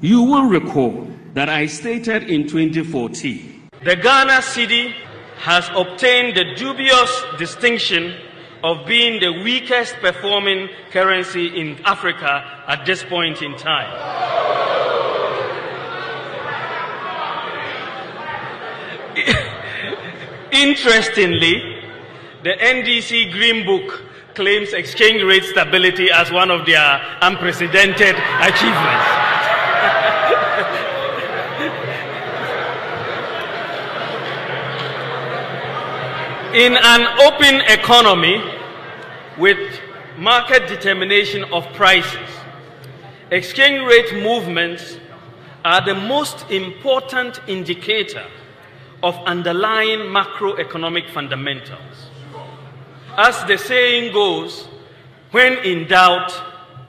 You will recall that I stated in 2014 The Ghana cedi has obtained the dubious distinction of being the weakest performing currency in Africa at this point in time. Interestingly, the NDC Green Book claims exchange rate stability as one of their unprecedented achievements. In an open economy with market determination of prices, exchange rate movements are the most important indicator of underlying macroeconomic fundamentals. As the saying goes, when in doubt,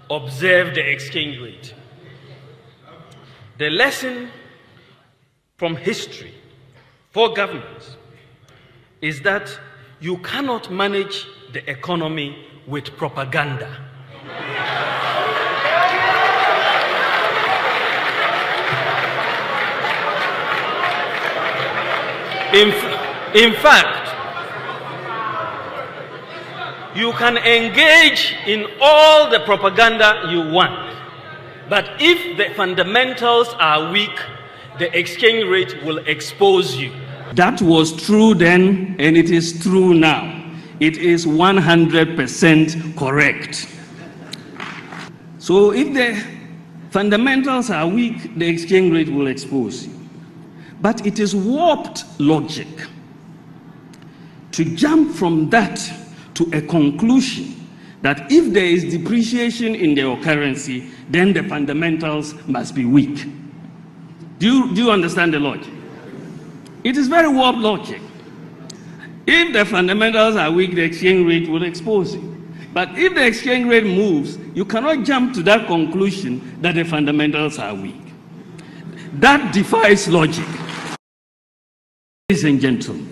observe the exchange rate. The lesson from history for governments is that you cannot manage the economy with propaganda. In, in fact, you can engage in all the propaganda you want, but if the fundamentals are weak, the exchange rate will expose you. That was true then, and it is true now. It is 100% correct. So, if the fundamentals are weak, the exchange rate will expose you. But it is warped logic to jump from that to a conclusion that if there is depreciation in their currency, then the fundamentals must be weak. Do you, do you understand the logic? It is very warped logic. If the fundamentals are weak, the exchange rate will expose you. But if the exchange rate moves, you cannot jump to that conclusion that the fundamentals are weak. That defies logic. Ladies and gentlemen,